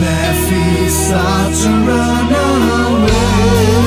bare feet start to run away.